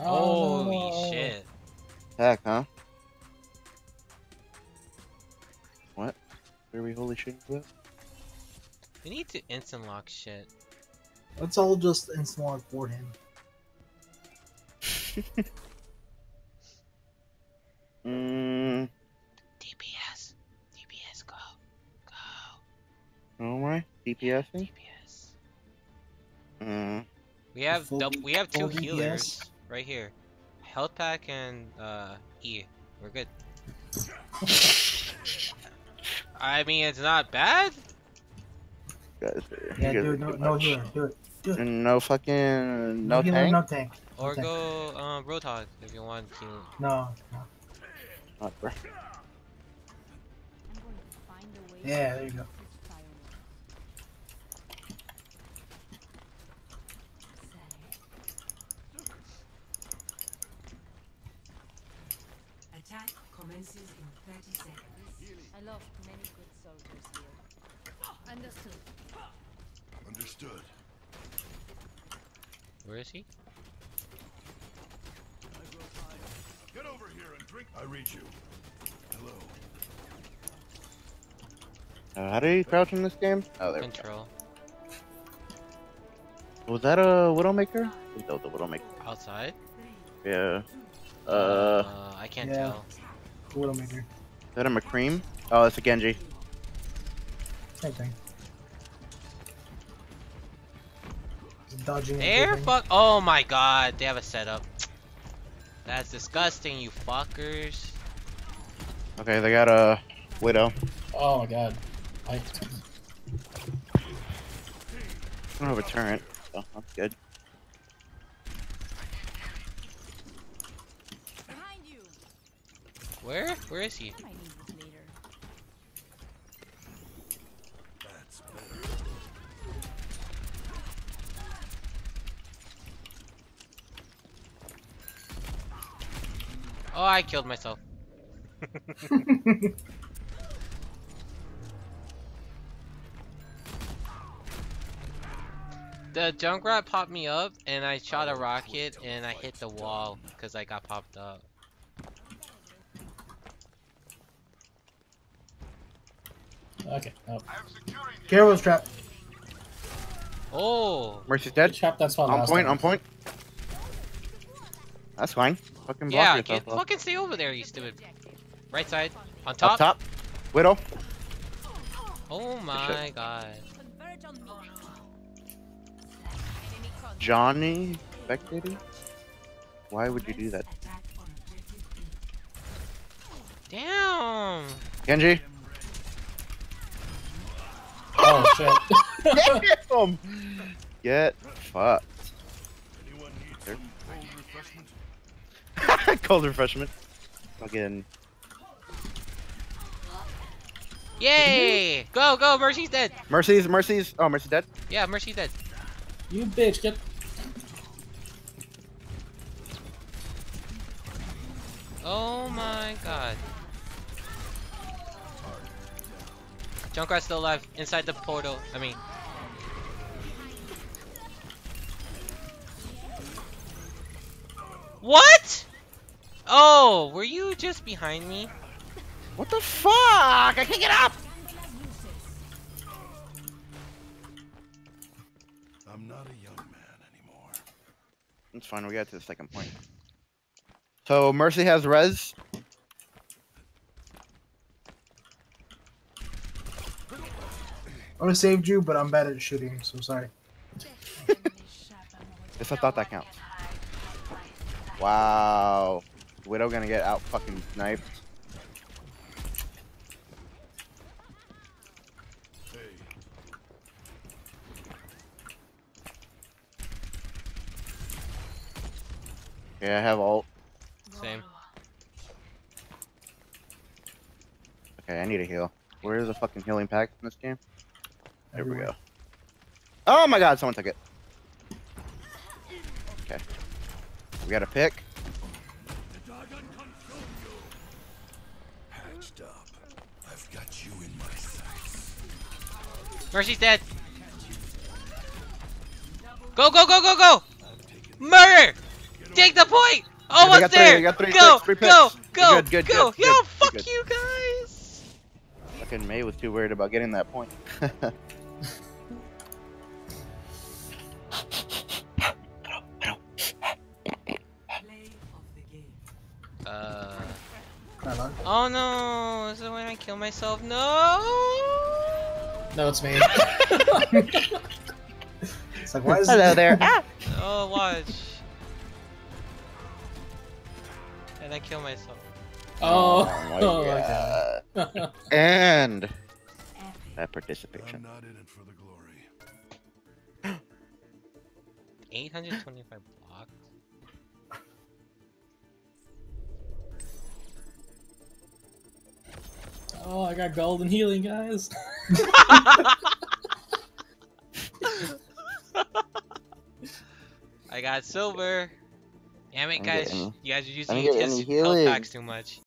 Holy Oh. shit. Heck, huh? What? What are we holy shit with? We need to instant lock shit. Let's all just instant lock for him. Mmm. DPS. DPS, go. Go. Oh my? DPSing? DPS. Mm. We have Full dub- D- we have two full DPS? healers right here. Health pack and uh E. We're good. I mean, it's not bad. Guys, Yeah, you guys do are it. No, too no much. healer. Do it. Do it. And no fucking no healer, tank. No tank. Or Okay. go um Roadhog if you want to. No. no. Not bro. Yeah, there you go. Commences in 30 seconds. I lost many good soldiers here. Understood. Understood. Where is he? Get over here and drink. I read you. Hello. Uh, how do you crouch in this game? Oh, there. we go. Control. Was that a Widowmaker? I think that was a Widowmaker. Outside. Yeah. Uh, Uh, I can't yeah. tell. Widowmaker. is that a McCream? Oh, that's a Genji. Same thing. Just dodging. Air fuck. Oh my god, they have a setup. That's disgusting, you fuckers. Okay, they got a Widow. Oh my god. I, I don't have a turret, so that's good. Behind you. Where? Where is he? I might need this later. That's better. Oh, I killed myself. The Junkrat popped me up, and I shot a rocket, and I hit the wall because I got popped up. Okay. Oh. Carol's trap. Oh, Mercy's Dead dead. trap that spawn On point, time. on point. That's fine. Fucking block yeah, yourself get, up. fucking stay over there, you stupid. Right side, on Up top. top. Widow. Oh my god. Converge on me. Johnny spectating? Why would you do that? Attack on objective B. Damn. Genji? Shit. Damn! Get fucked. Anyone need some cold refreshment? Cold refreshment. Fucking. Yay! Go, go, Mercy's dead. Mercy's, Mercy's. Oh, Mercy's dead. Yeah, Mercy's dead. you bitch, get Oh my god. Junkrat's still alive inside the portal. I mean, what? Oh, were you just behind me? What the fuck? I can't get up! I'm not a young man anymore. It's fine, we got to the second point. So, Mercy has res. Would have saved you, but I'm bad at shooting, so sorry. Guess I thought that counts. Wow. Widow gonna get out fucking sniped. Hey, Yeah, I have ult. Same. Okay, I need a heal. Where is the fucking healing pack in this game? There we go. Oh my god, someone took it. Okay. We got a pick. I've got you in my sights. Mercy's dead. Go, go, go, go, go! Murder! take the point! Yeah, they Almost got there! they got three go, picks, three go, picks. go, Good, good, go! good, Yo, good, fuck you guys! Fucking Mei was too worried about getting that point. Play of the game. Uh. Hello. Oh no! Is it when I kill myself? No! No, it's me. It's like, why is Hello there. Oh, watch. And I kill myself. Oh, my oh my god. god. And Epic. that I'm participation. not in it for the glory. 825 blocks? oh, I got golden healing, guys. I got silver. Damn it, guys. getting- You guys are using your health healing. packs too much.